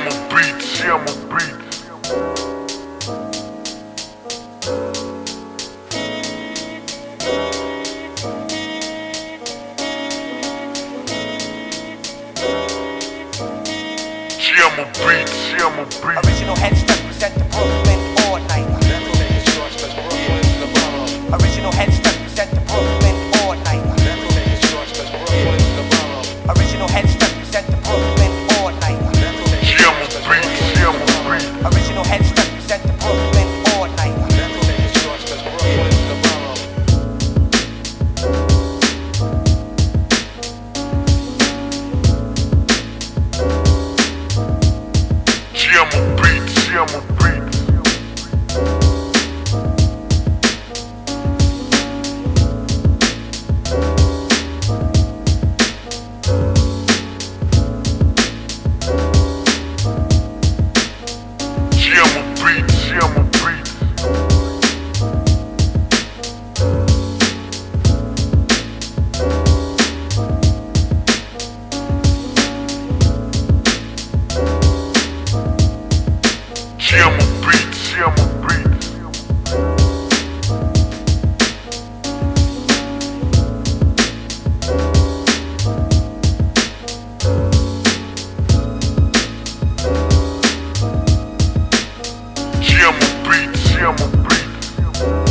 G-Ammo Beats. G-Ammo Beats, G-Ammo Beats. Original heads represent the Brooklyn all night. beat, she on a beat. She on my I'm a beat.